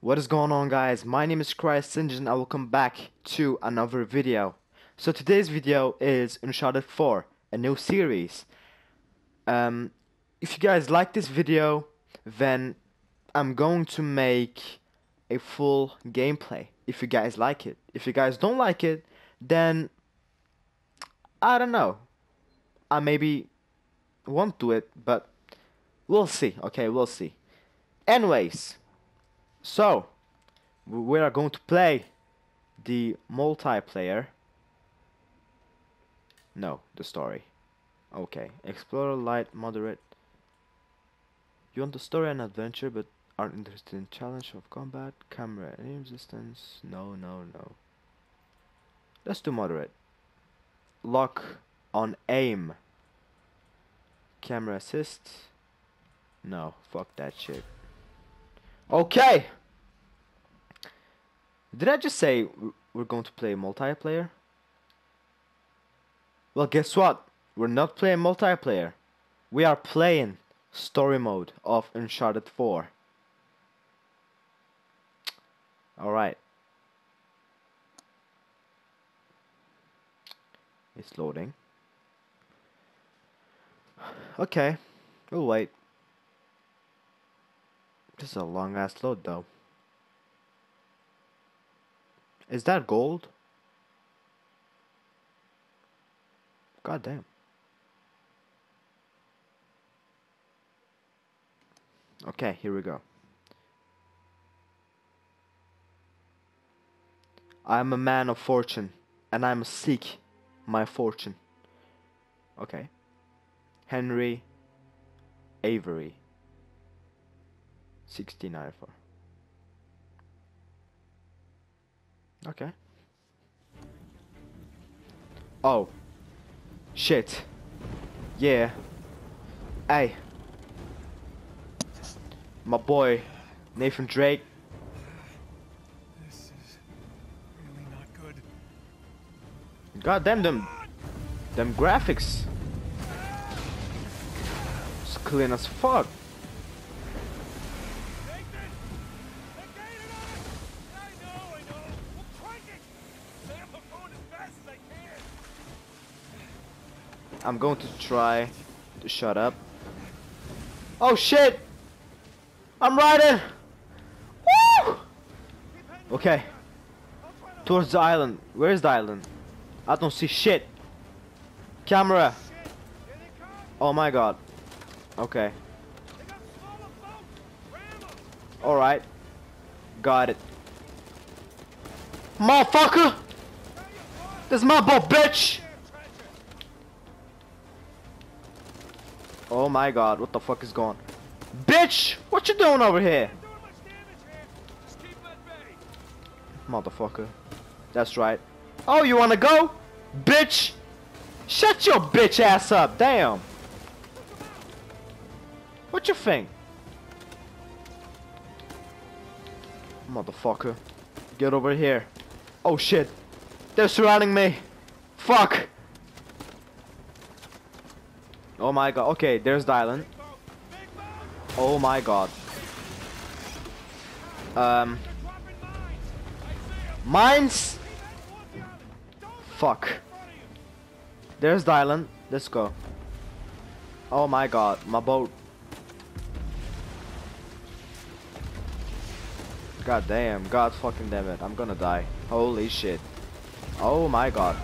What is going on guys? My name is Krysingen and I will come back to another video. So today's video is Uncharted 4, a new series. Um, if you guys like this video, then I'm going to make a full gameplay if you guys like it. If you guys don't like it, then I don't know. I maybe won't do it, but we'll see. Okay, we'll see. Anyways, so we are going to play the multiplayer. No, the story. Okay, explore light, moderate. You want the story and adventure, but aren't interested in challenge of combat, camera, aim distance. No, no, no. Let's do moderate. Lock on aim. Camera assist. No, fuck that shit. Okay. Did I just say we're going to play multiplayer? Well, guess what? We're not playing multiplayer. We are playing story mode of Uncharted 4. Alright. It's loading. Okay. We'll wait. This is a long ass load though. Is that gold? God damn. Okay, here we go. I am a man of fortune, and I must seek my fortune. Okay. Henry Avery. 1694. Okay. Oh. Shit. Yeah. Hey. My boy, Nathan Drake. This is really not good. God damn them. Them graphics. It's clean as fuck. Nathan! They're gaining on us! I know, I know! We'll crank it! Sam, I'm going as fast as I can! I'm going to try to shut up. Oh shit! I'm riding! Woo! Okay, towards the island. Where is the island? I don't see shit. Camera. Oh my god. Okay. Alright. Got it. Motherfucker! This is my boat, bitch! Oh my god, what the fuck is going Bitch! What you doing over here? Here! Motherfucker. That's right. Oh, you wanna go? Bitch! Shut your bitch ass up, damn! What you think? Motherfucker. Get over here. Oh shit. They're surrounding me. Fuck. Oh my god. Okay, there's the island. Oh my god. Um, mines! Fuck. There's the island. Let's go. Oh my god, my boat. God damn, god fucking damn it, I'm gonna die. Holy shit. Oh my god.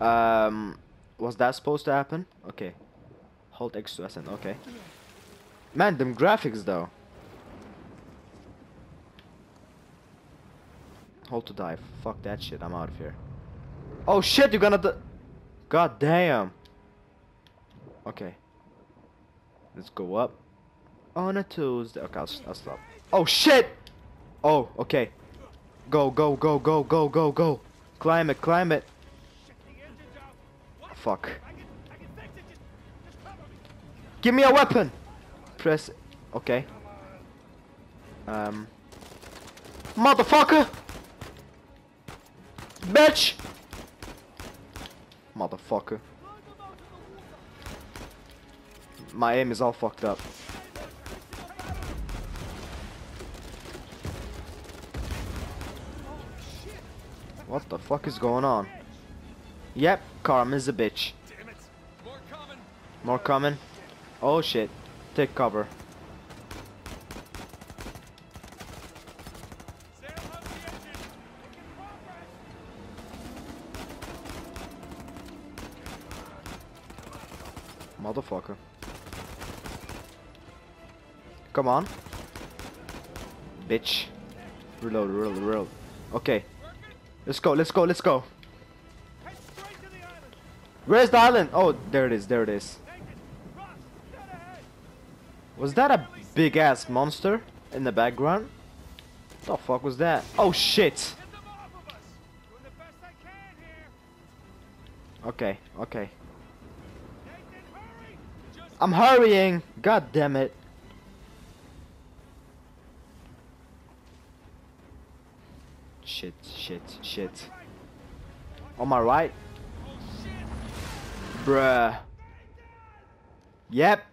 Um, was that supposed to happen? Okay. Hold X to SN, okay. Man, them graphics though. Hold to dive. Fuck that shit, I'm out of here. Oh shit, you're gonna God damn. Okay. Let's go up. On a Tuesday. Okay, I'll, I'll stop. Oh shit! Oh, okay. Go, go, go, go, go, go, go. Climb it, climb it. Fuck. Give me a weapon! Press... Okay. Um... Motherfucker! Bitch! Motherfucker. My aim is all fucked up. What the fuck is going on? Yep, Carmen's a bitch. More coming! More coming. Oh shit. Take cover. Motherfucker. Come on. Bitch. Reload, reload, reload. Okay. Let's go, let's go, let's go. Where's the island? Oh, there it is, there it is. Was that a big ass monster in the background? The fuck was that? Oh shit! Okay, okay. I'm hurrying! God damn it. Shit, shit, shit. On my right? Bruh. Yep.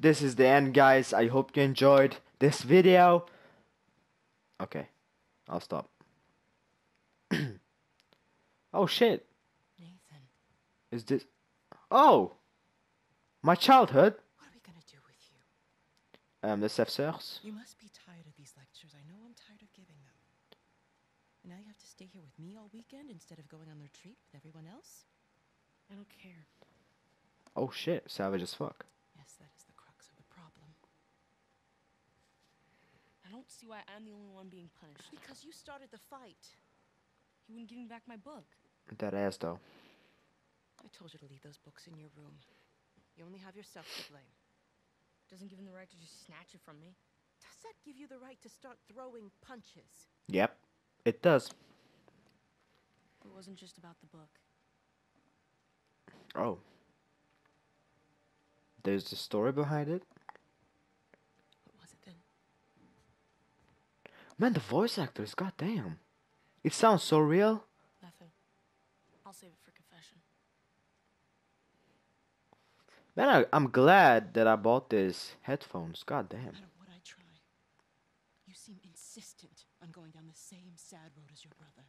This is the end, guys. I hope you enjoyed this video. Okay. I'll stop. oh shit. Nathan, Is this. Oh! My childhood? what are we gonna do with you? Um, the Sefseurs? You must be tired of these lectures. I know I'm tired of giving them. And now you have to stay here with me all weekend instead of going on the retreat with everyone else? I don't care. Oh shit, savage as fuck. Yes, that is the crux of the problem. I don't see why I'm the only one being punished. Because you started the fight. He wouldn't give me back my book. That ass though. I told you to leave those books in your room. You only have yourself to blame. Doesn't give him the right to just snatch it from me. Does that give you the right to start throwing punches? Yep, it does. It wasn't just about the book. Oh. There's a story behind it? What was it then? Man, the voice actors, goddamn. It sounds so real. Nothing. I'll save it for confession. Man, I, I'm glad that I bought these headphones. No Goddamn. matter what I try, you seem insistent on going down the same sad road as your brother.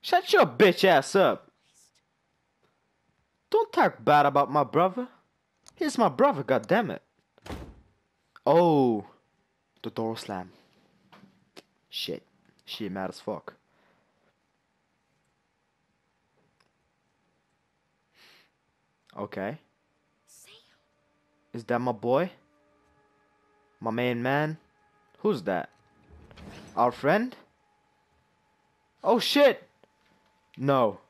Shut your bitch ass up. Don't talk bad about my brother. He's my brother, goddamn it. Oh, the door slam. Shit. She mad as fuck. Okay. Is that my boy? My main man? Who's that? Our friend? Oh shit! No.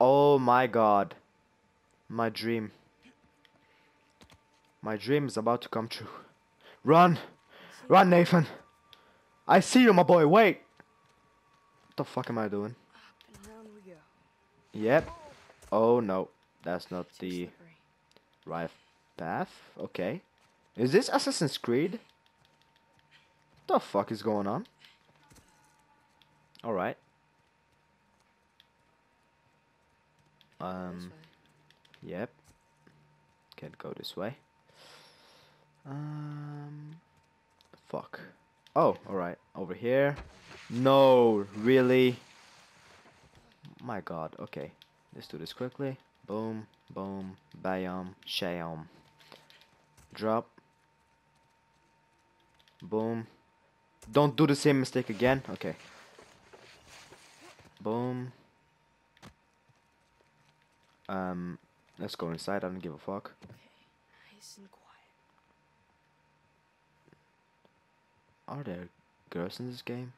Oh my god. My dream. My dream is about to come true. Run! Run, Nathan! I see you, my boy, wait! What the fuck am I doing? Yep. Oh no, that's not the right path. Okay. Is this Assassin's Creed? What the fuck is going on? Alright. Um, yep. Can't go this way. Um, fuck. Oh, alright. Over here. No, really? My god, okay. Let's do this quickly. Boom, boom, bayam, shayam. Drop. Boom. Don't do the same mistake again. Okay. Boom. Um, let's go inside. I don't give a fuck. Okay. Nice and quiet. Are there girls in this game?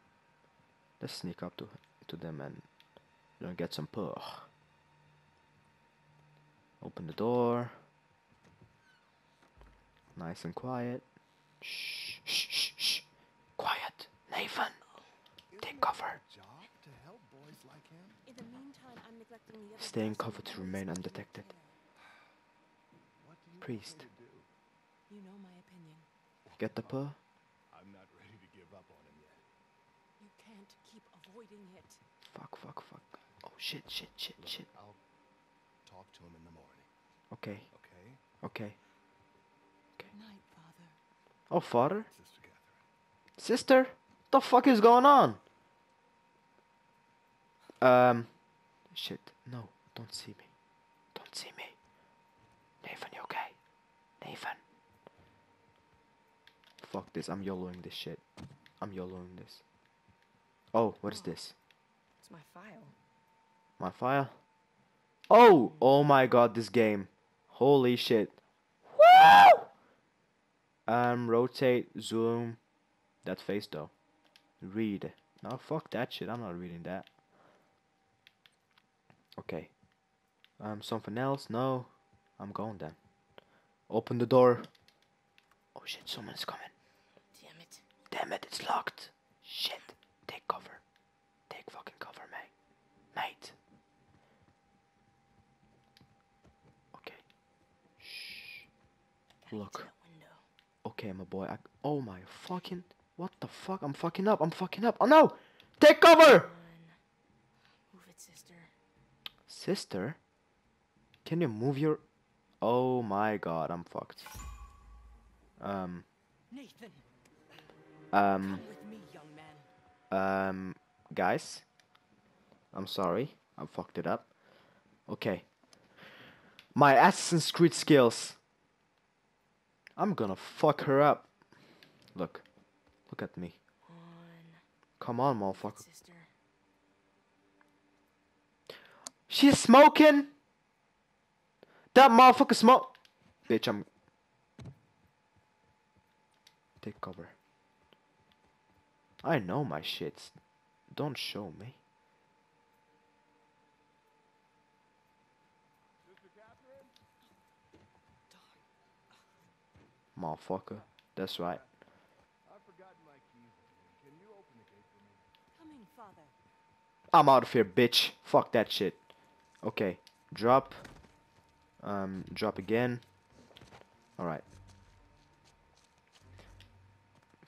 Let's sneak up to to them and you know, get some purr. Open the door. Nice and quiet. Shh, shh, shh, shh. Quiet. Nathan, take cover. Job to help boys like him? In the meantime, I'm neglecting the other Stay in cover to remain undetected. What do you Priest. want me to do? You know my opinion. Get the purr. I'm not ready to give up on him yet. You can't keep avoiding it. Fuck, fuck, fuck. Oh shit, shit, shit, Look, shit. I'll talk to him in the morning, Okay, okay? okay. Good night, Father. Oh, father? Sister Catherine. Sister? The fuck is going on? Um, shit. No, don't see me. Don't see me. Nathan, you okay? Nathan. Fuck this. I'm YOLOing this shit. I'm YOLOing this. Oh, what is this? It's my file. My file? Oh! Oh my god, this game. Holy shit. Woo! Um, rotate, zoom. That face though. Read. No, fuck that shit. I'm not reading that. Okay. Um, something else? No. I'm going then. Open the door. Oh shit, someone's coming. Damn it. Damn it, it's locked. Shit. Take cover. Take fucking cover, mate. Mate. Okay. Shh. Look. To that window. Okay, my boy. I, oh my fucking. What the fuck? I'm fucking up. I'm fucking up. Oh no! Take cover! Move it, sister. Sister? Can you move your. Oh my god, I'm fucked. Um. Nathan, Um. me. Um, guys, I'm sorry, I fucked it up. Okay, my Assassin's Creed skills. I'm gonna fuck her up. Look, look at me. Come on, motherfucker. sister. She's smoking. That motherfucker smoke. Bitch, I'm. Take cover. I know my shits. Don't show me. Motherfucker. That's right. I'm out of here, bitch. Fuck that shit. Okay, drop. Um, drop again. Alright.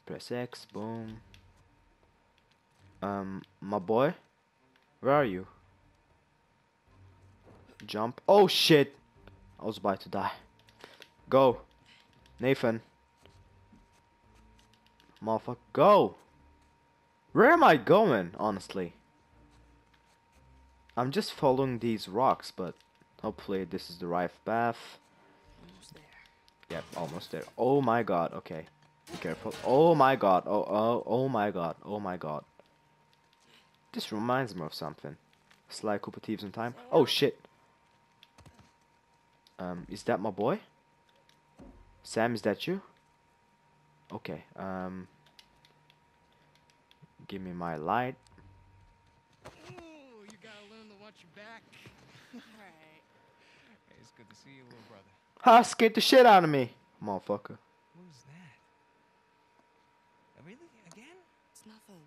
Press X, boom. Um, my boy? Where are you? Jump. Oh shit! I was about to die. Go. Nathan. Motherfucker, go! Where am I going, honestly? I'm just following these rocks, but hopefully this is the right path. Almost there. Yep, almost there. Oh my god, okay. Be careful. Oh my god. Oh oh oh my god. Oh my god. This reminds me of something. Sly Cooper Thieves in Time. Oh shit. Um, is that my boy? Sam, is that you? Okay, um Give me my light. Ooh, you gotta learn to watch your back. Alright. Hey, it's good to see you, little brother. Ha scared the shit out of me. Motherfucker. What was that? Really? Again? It's nothing.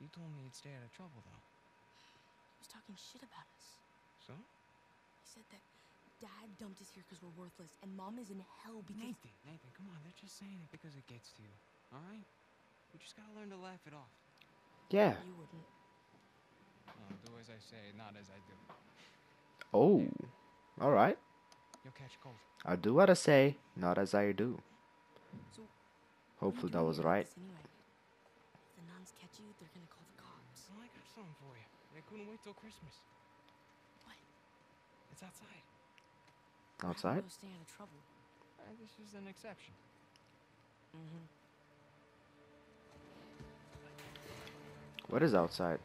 You told me you'd stay out of trouble, though. He was talking shit about us. So? He said that dad dumped us here because we're worthless, and mom is in hell because. Nathan, Nathan, come on. They're just saying it because it gets to you. All right? We just gotta learn to laugh it off. Yeah. You wouldn't. Do as I say, not as I do. Oh. Alright. You'll catch a cold. I do what I say, not as I do. So. what are you Hopefully that was right. Anyway? If the nuns catch you, they're gonna call the cops. Well, I got something for you. They couldn't wait till Christmas. What? It's outside. Outside? We'll stay out of trouble. Uh, this is an exception. Mm-hmm. What is outside?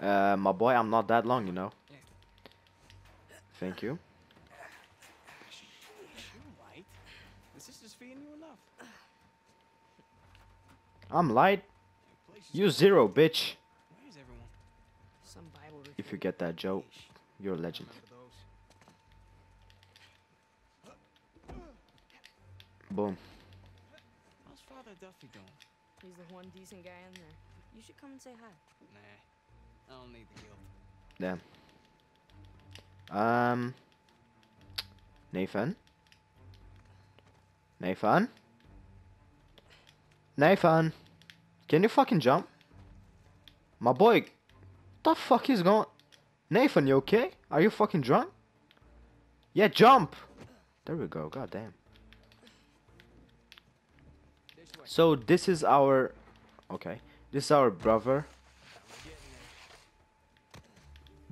Uh, my boy, I'm not that long, you know. Thank you. You're light. The sister's feeding you enough. I'm light. Your place is You zero, bitch. Where's everyone? Some Bible If you get that joke, you're a legend. Boom. How's Father Duffy doing? He's the one decent guy in there. You should come and say hi. Nah, I don't need the guilt. Damn. Um. Nathan? Nathan? Nathan? Can you fucking jump? My boy, the fuck is going? Nathan, you okay? Are you fucking drunk? Yeah, jump! There we go, god damn. So this is our okay. This is our brother.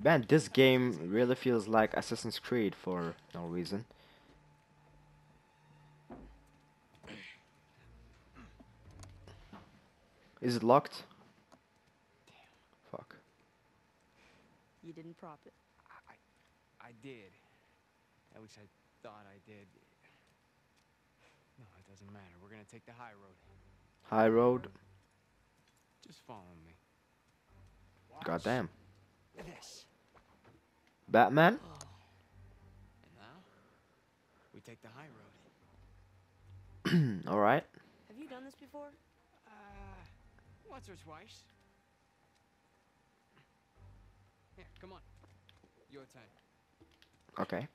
Man, this game really feels like Assassin's Creed for no reason. Is it locked? Damn. Fuck. You didn't prop it. I, I, I did. At least I thought I did. No, it doesn't matter. We're gonna take the high road. High road. Just follow me. Goddamn. This. Batman? Oh. And now, we take the high road. Alright. Have you done this before? Once or twice. Here, come on. Your turn. Okay.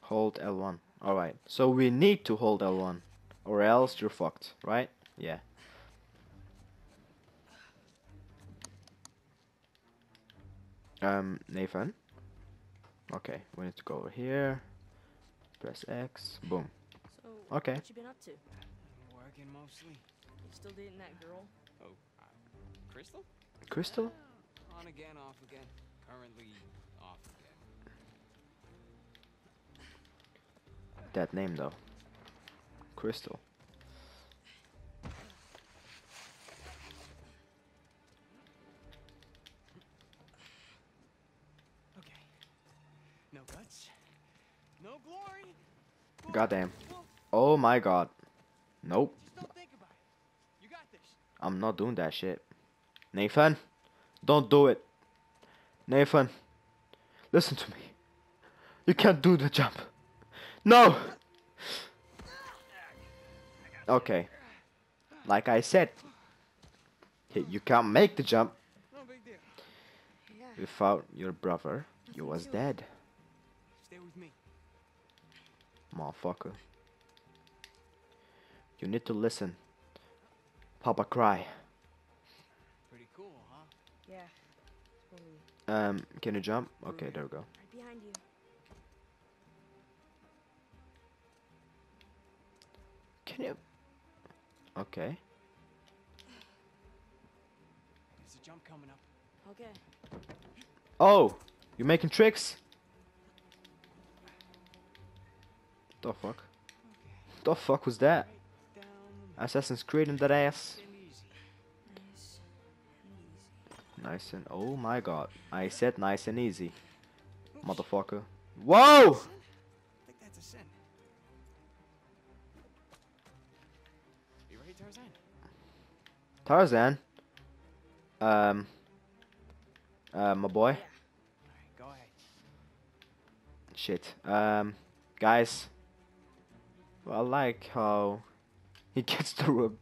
Hold L1. Alright. So we need to hold L1. Or else you're fucked, right? Yeah. Um, Nathan. Okay, we need to go over here. Press X. Boom. So, Okay. what you been up to? Working mostly. You still dating that girl? Oh, uh, Crystal? Crystal? On again, off again. Currently off again. That name though. Crystal. Okay. No guts. No glory. Goddamn. Oh my god. Nope. just don't think about it. You got this. I'm not doing that shit. Nathan, don't do it. Nathan, listen to me. You can't do the jump. No! Okay. Like I said, you can't make the jump without your brother. You was dead, Stay with me. motherfucker. You need to listen. Papa cry. Pretty cool, huh? Yeah. Totally. Um, can you jump? Okay, there we go. Right behind you. Can you? Okay. There's a jump coming up. Okay. Oh, you're making tricks? The fuck? Okay. The fuck was that? Assassin's Creed in that ass. Nice and oh my god. I said nice and easy. Motherfucker. Whoa! Tarzan? Um. Uh, my boy. Shit. Um, guys. Well, I like how he gets the room.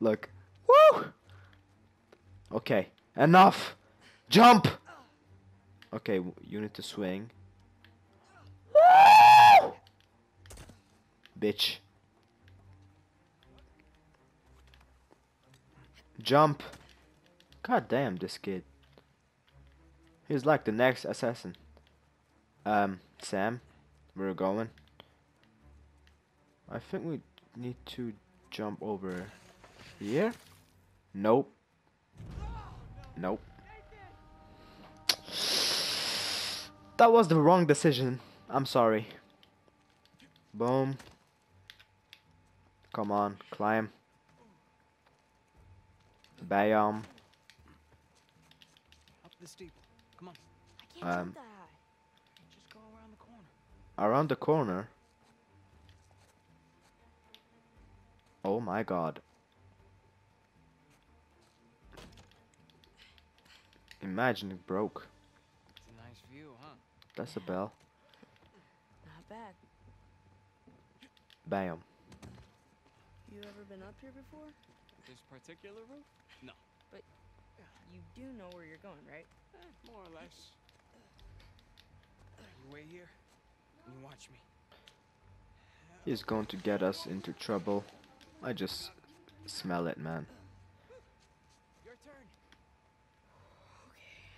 Look. Woo! Okay. Enough! Jump! Okay, you need to swing. Woo! Bitch. Jump. God damn, this kid. He's like the next assassin. Um, Sam, we're we going. I think we need to jump over here. Nope. Nope. That was the wrong decision. I'm sorry. Boom. Come on, climb. Bam. Up the steeple. Come on. I can't Um, jump that high. Just go around the corner. Around the corner. Oh my god. Imagine it broke. It's a nice view, huh? That's a bell. Not bad. Bam. You ever been up here before? This particular roof? No. But you do know where you're going, right? Eh, more or less. You wait here and you watch me. He's going to get us into trouble. I just smell it, man. Your turn. Okay.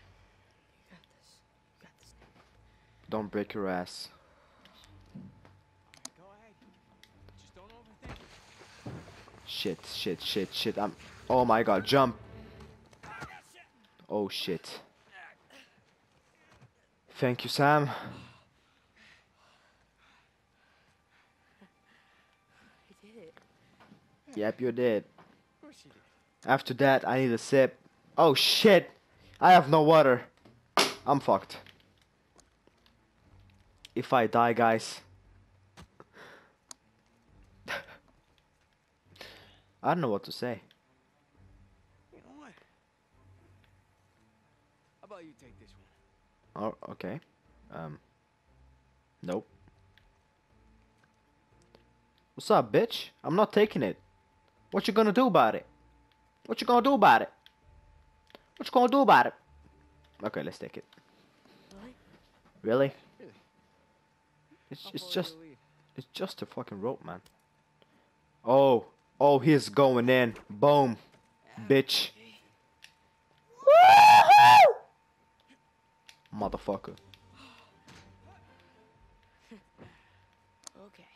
You got this. You got this. Don't break your ass. Go ahead. Just don't overthink it. Shit, shit, shit, shit. I'm. Oh my god, jump. Oh shit. Thank you, Sam. I did it. Yep, you did. Did. After that, I need a sip. Oh shit! I have no water. I'm fucked. If I die, guys. I don't know what to say. You know what? How about you take this one? Oh, okay. Um. Nope. What's up, bitch? I'm not taking it. What you gonna do about it? What you gonna do about it? What you gonna do about it? Okay, let's take it. Really? Really? It's it's just will it lead? it's just a fucking rope, man. Oh, oh, he's going in. Boom, bitch. Woohoo! Motherfucker. Okay.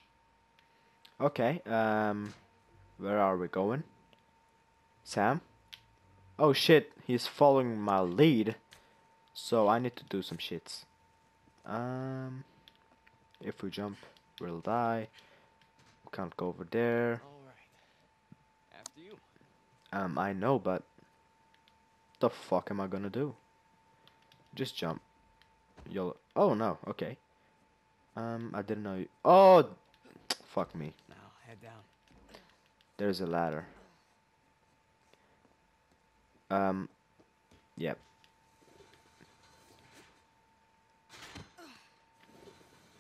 Okay, um, where are we going? Sam? Oh shit, he's following my lead. So I need to do some shits. Um, if we jump, we'll die. We can't go over there. All right. After you. Um, I know, but the fuck am I gonna do? Just jump. You'll. Oh no. Okay. Um, I didn't know. You... Oh, fuck me. Now head down. There's a ladder. Um, yep.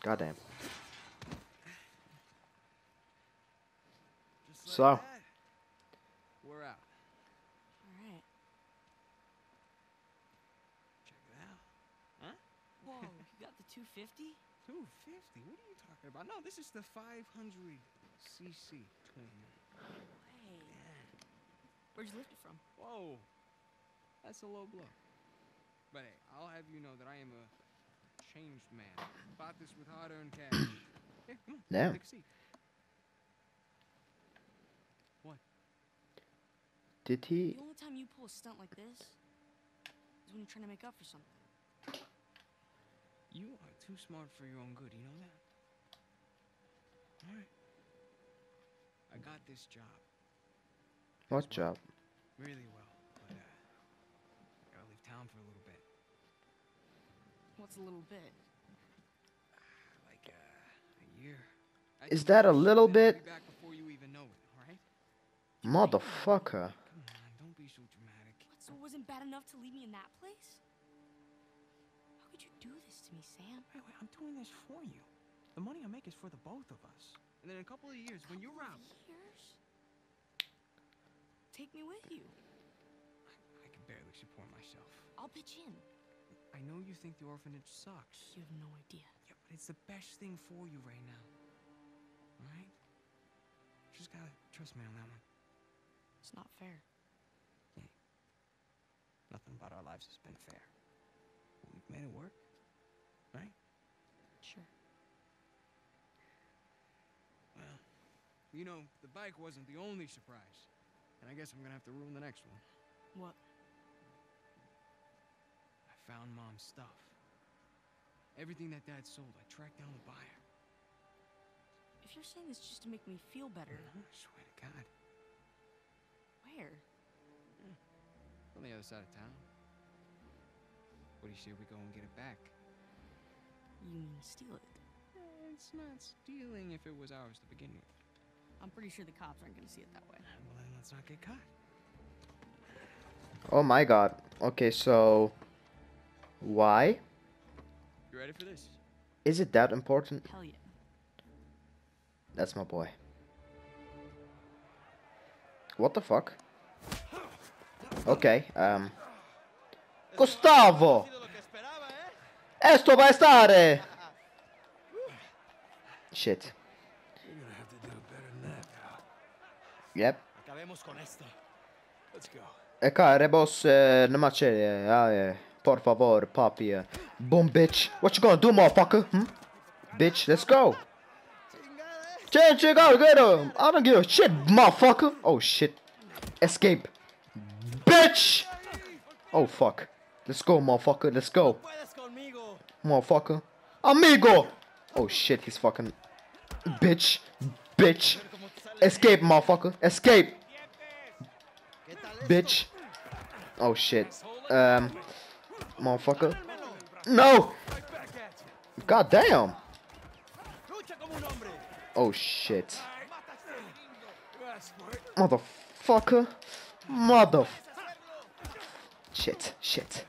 Goddamn. Just So? that, we're out. All right. Check it out. Huh? Whoa, you got the 250? 250? What are you talking about? No, this is the 500 cc twin. Hey. Where'd you lift it from? Whoa, that's a low blow. But hey, I'll have you know that I am a changed man. Bought this with hard-earned cash. Here, come on. Yeah. Take a seat. Did he? The only time you pull a stunt like this is when you're trying to make up for something. You are too smart for your own good. You know that? All right. I got this job What job? really well, but uh, gotta leave town for a little bit. What's a little bit? Like uh, a year. I Is that a little bit? back before you even know it. All right? Motherfucker. Come on, don't be so dramatic. What, so it wasn't bad enough to leave me in that place? How could you do this to me, Sam? Wait, wait, I'm doing this for you. The money I make is for the both of us. And then in a couple of years, when you're out, Years? Take me with you. I can barely support myself. I'll pitch in. I know you think the orphanage sucks. You have no idea. Yeah, but it's the best thing for you right now. Alright? Just gotta trust me on that one. It's not fair. Yeah. Nothing about our lives has been fair. But we've made it work. Right? Sure. Well, you know, the bike wasn't the only surprise. And I guess I'm gonna have to ruin the next one. What? I found mom's stuff. Everything that dad sold, I tracked down the buyer. If you're saying this just to make me feel better, I swear to God. where? On the other side of town. What do you say we go and get it back? You mean steal it? Eh, It's not stealing if it was ours to begin with. I'm pretty sure the cops aren't gonna see it that way. Well, let's not get caught. Oh my god. Okay, so. Why? You ready for this? Is it that important? Hell yeah. That's my boy. What the fuck? Okay, um. Gustavo! Esto va a stare! Shit. You're gonna have to do it better than that, pal. Yep. Acabemos con esto. Let's go. E care, boss, eh, nada más ah, eh, por favor, papi. Boom, bitch. What you gonna do, motherfucker? Hmm? Bitch, let's go. Check, check out, get him. I don't give a shit, motherfucker. Oh, shit. Escape. Bitch! Oh, fuck. Let's go, motherfucker. Let's go. Motherfucker. Amigo! Oh shit, he's fucking. Bitch. Bitch. Escape, motherfucker. Escape. Bitch. Oh shit. Um. Motherfucker. No! God damn. Oh shit. Motherfucker. Mother. Shit. Shit.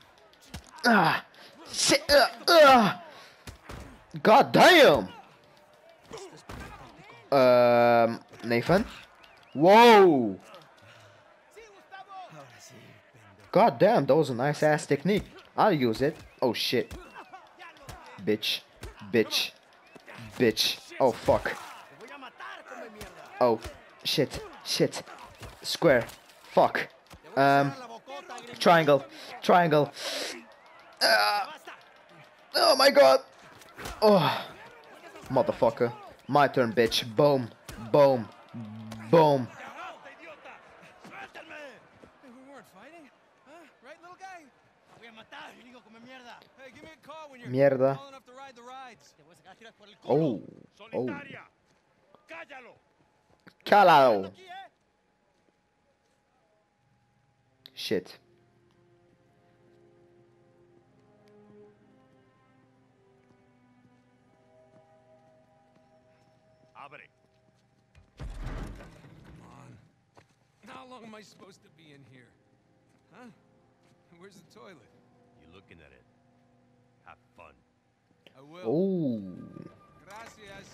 Ah. Shit. Uh, uh. God damn. Um, Nathan. Whoa. God damn, that was a nice ass technique. I'll use it. Oh shit. Bitch. Bitch. Bitch. Oh fuck. Oh shit. Shit. Square. Fuck. Um. Triangle. Triangle. Ah. oh my god. Oh. Motherfucker. My turn, bitch. Boom. Boom. Boom. Hey, we weren't fighting, huh? Right, little guy? Hey, give me a call when you're Mierda. tall enough to ride the rides. Oh. Oh. Calado. ¿eh? Shit. Abre. Come on. How long am I supposed to be in here? Huh? Where's the toilet? You looking at it? Have fun. I will. Oh. Gracias.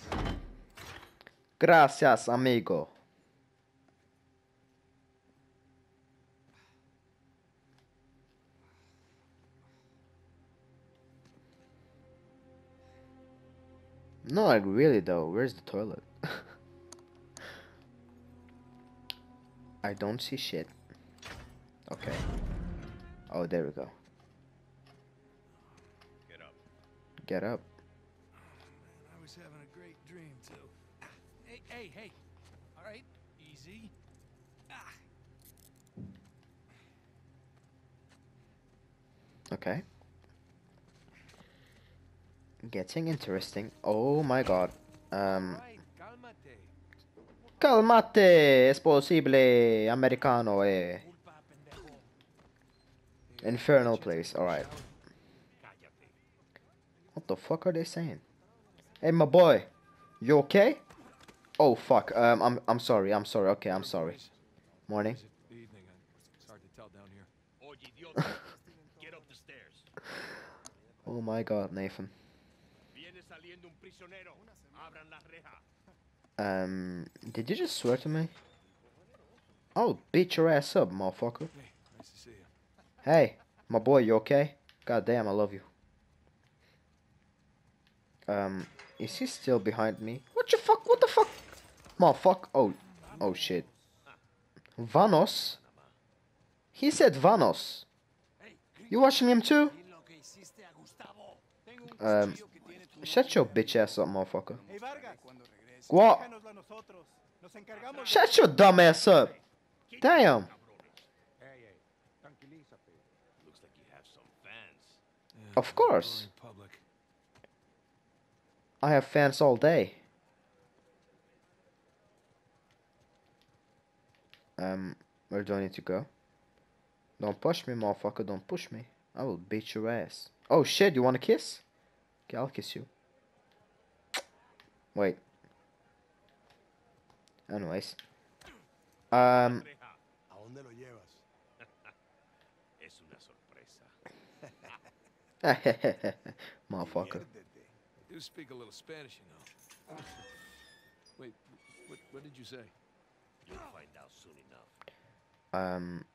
Gracias, amigo. No, like really though. Where's the toilet? I don't see shit. Okay. Oh, there we go. Get up. Oh, I was having a great dream, too. Hey, hey, hey. All right, easy. Ah. Okay. Getting interesting. Oh my god. Um. Calmate, es posible, americano, eh. Infernal place, alright. Cállate. What the fuck are they saying? Hey, my boy, you okay? Oh fuck. Um, I'm I'm sorry. I'm sorry. Okay, I'm sorry. Morning. Evening? It's hard to tell down here. Get up the stairs. Oh my god, Nathan. Viene saliendo un prisionero. Abran la reja. Um, did you just swear to me? I'll beat your ass up, motherfucker. Hey, nice to see you. Hey, my boy, you okay? God damn, I love you. Um, is he still behind me? What the fuck? What the fuck? Motherfucker. Oh, oh shit. Vanos? He said Vanos. You watching him too? Um, shut your bitch ass up, motherfucker. What? Shut your dumb ass up. Damn. Of course. I have fans all day. Um, where do I need to go? Don't push me, motherfucker. Don't push me. I will beat your ass. Oh shit, you want a kiss? Okay, I'll kiss you. Wait. Anyways. Um, Reja. ¿A dónde lo llevas? Es una sorpresa. motherfucker. Diviértete. I do speak a little Spanish, you know. Wait, what, what did you say? You'll find out soon enough. Um,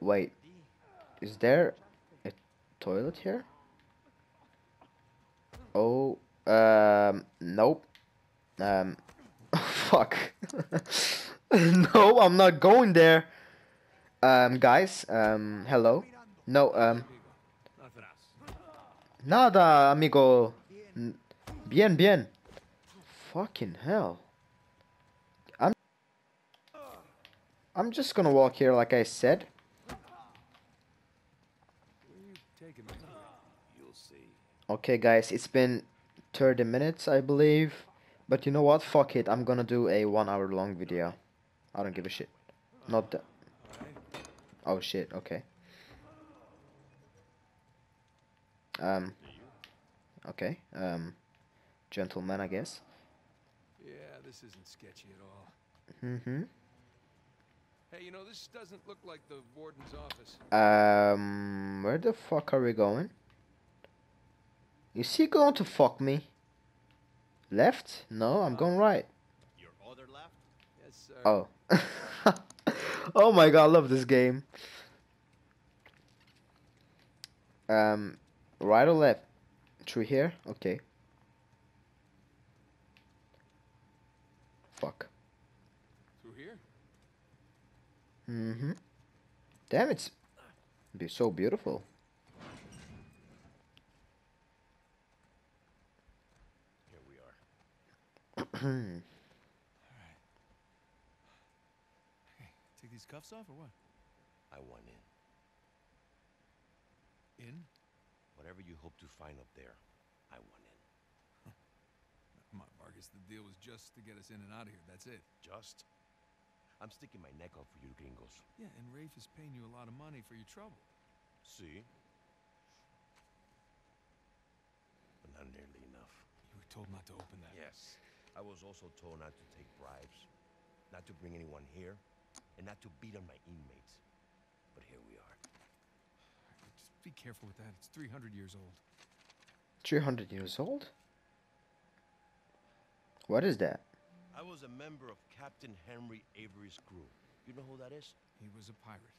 wait. Is there a toilet here? Oh, um, nope. Um, fuck. no, I'm not going there. Um, guys, um, hello. No, um, nada, amigo. Bien, bien. Fucking hell. I'm. I'm just gonna walk here like I said. Okay, guys, it's been 30 minutes, I believe. But you know what? Fuck it. I'm gonna do a one hour long video. I don't give a shit. Not that. Oh shit, okay. Um. Okay, um. Gentleman, I guess. Yeah, this isn't sketchy at all. Mm hmm. Hey, you know, this doesn't look like the warden's office. Um. Where the fuck are we going? Is he going to fuck me? Left? No, I'm going right. Your other left? Yes, sir. Oh. oh my god, I love this game. Um, right or left? Through here? Okay. Fuck. Through here? Mm-hmm. Damn, it's be so beautiful. Here we are. Take these cuffs off or what? I want in. In? Whatever you hope to find up there, I want in. Come on, Vargas. The deal was just to get us in and out of here. That's it. Just. I'm sticking my neck out for you gringos. Yeah, and Rafe is paying you a lot of money for your trouble. See? But not nearly enough. You were told not to open that. Yes. I was also told not to take bribes, not to bring anyone here, and not to beat on my inmates. But here we are. Just be careful with that. It's 300 years old. 300 years old? What is that? I was a member of Captain Henry Avery's crew. You know who that is? He was a pirate.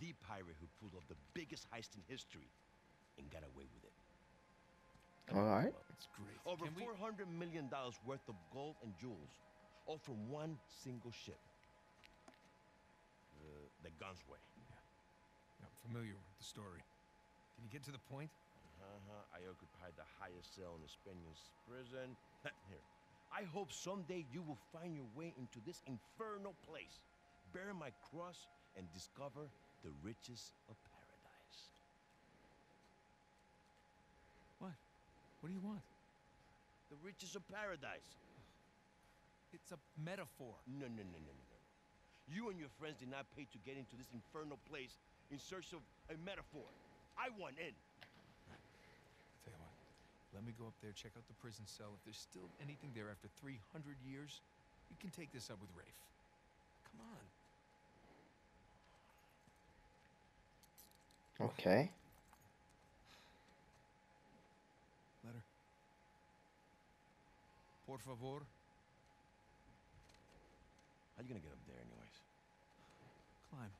The pirate who pulled off the biggest heist in history and got away with it. Alright. It's great. Over Can we- four hundred million dollars worth of gold and jewels, all from one single ship. The, the Gunsway. I'm familiar with the story. Can you get to the point? Uh-huh. I occupied the highest cell in the Spaniards prison. Here. I hope someday you will find your way into this infernal place, bear my cross, and discover the riches of paradise. What? What do you want? The riches of paradise. It's a metaphor. No, no, no, no, no, no. You and your friends did not pay to get into this infernal place in search of a metaphor. I want in. Tell you what, let me go up there, check out the prison cell. If there's still anything there after 300 years, you can take this up with Rafe. Come on. Okay. Letter. Por favor. How you gonna get up there, anyways? Climb.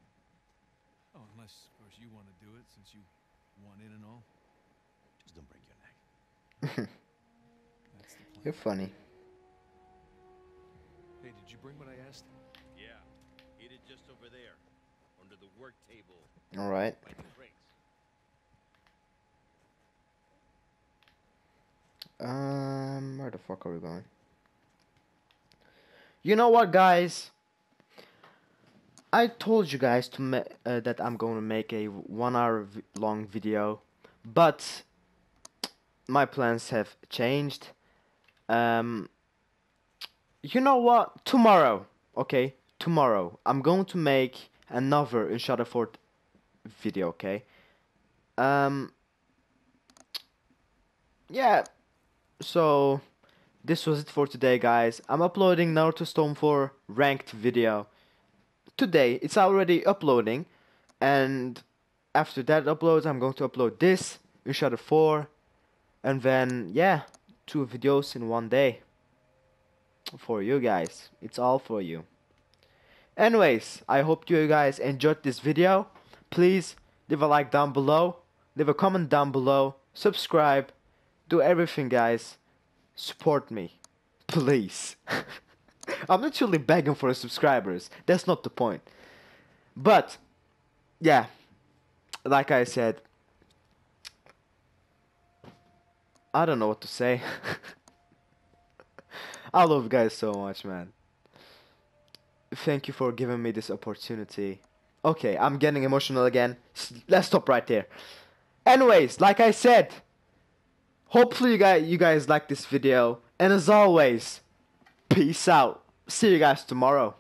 Oh, unless, of course, you want to do it since you want in and all. Just don't break your neck. That's the plan. You're funny. Hey, did you bring what I asked? Yeah, eat it just over there, under the work table, Alright. by the crates. Um, where the fuck are we going? You know what, guys? I told you guys to uh, that I'm going to make a one hour long video, but my plans have changed. Um, you know what? Tomorrow, okay, tomorrow I'm going to make another Uncharted 4 video, okay? Um, yeah, so this was it for today guys i'm uploading naruto storm 4 ranked video today it's already uploading and after that uploads i'm going to upload this uncharted 4 and then yeah two videos in one day. For you guys. It's all for you. Anyways i hope you guys enjoyed this video. Please leave a like down below. Leave a comment down below. Subscribe. Do everything guys. Support me. Please. I'm literally begging for subscribers. That's not the point. But yeah. Like i said i don't know what to say. I love you guys so much man. Thank you for giving me this opportunity. Okay i'm getting emotional again. Let's stop right there. Anyways like i said hopefully you guys you guys like this video. And as always peace out. See you guys tomorrow